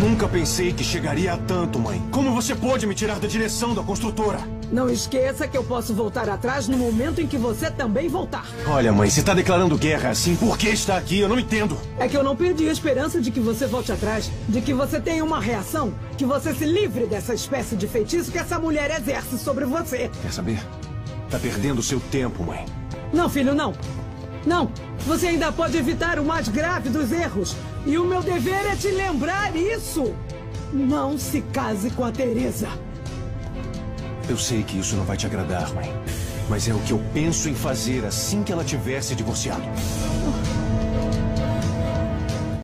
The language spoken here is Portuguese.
nunca pensei que chegaria a tanto, mãe. Como você pôde me tirar da direção da construtora? Não esqueça que eu posso voltar atrás no momento em que você também voltar. Olha, mãe, você tá declarando guerra assim. Por que está aqui? Eu não entendo. É que eu não perdi a esperança de que você volte atrás, de que você tenha uma reação, que você se livre dessa espécie de feitiço que essa mulher exerce sobre você. Quer saber? Tá perdendo seu tempo, mãe. Não, filho, não. Não, você ainda pode evitar o mais grave dos erros. E o meu dever é te lembrar isso. Não se case com a Teresa. Eu sei que isso não vai te agradar, mãe. Mas é o que eu penso em fazer assim que ela tiver se divorciado.